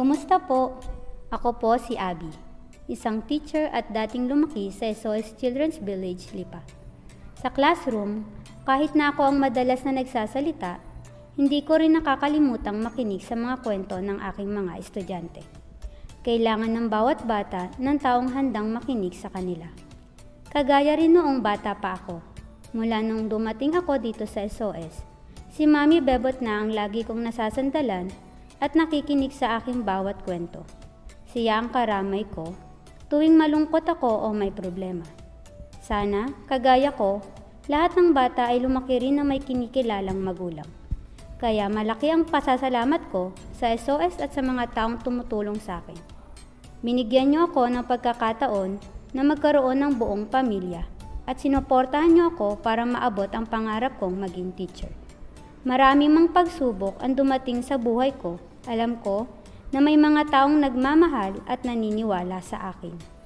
Kumusta po? Ako po si Abby, isang teacher at dating lumaki sa SOS Children's Village, Lipa. Sa classroom, kahit na ako ang madalas na nagsasalita, hindi ko rin nakakalimutang makinig sa mga kwento ng aking mga estudyante. Kailangan ng bawat bata ng taong handang makinig sa kanila. Kagaya rin noong bata pa ako, mula nung dumating ako dito sa SOS, si Mami Bebot na ang lagi kong nasasandalan at nakikinig sa aking bawat kwento. Siya ang karamay ko tuwing malungkot ako o may problema. Sana, kagaya ko, lahat ng bata ay lumaki rin na may kinikilalang magulang. Kaya malaki ang pasasalamat ko sa SOS at sa mga taong tumutulong sa akin. Binigyan niyo ako ng pagkakataon na magkaroon ng buong pamilya at sinuportahan niyo ako para maabot ang pangarap kong maging teacher. Marami mang pagsubok ang dumating sa buhay ko alam ko na may mga taong nagmamahal at naniniwala sa akin.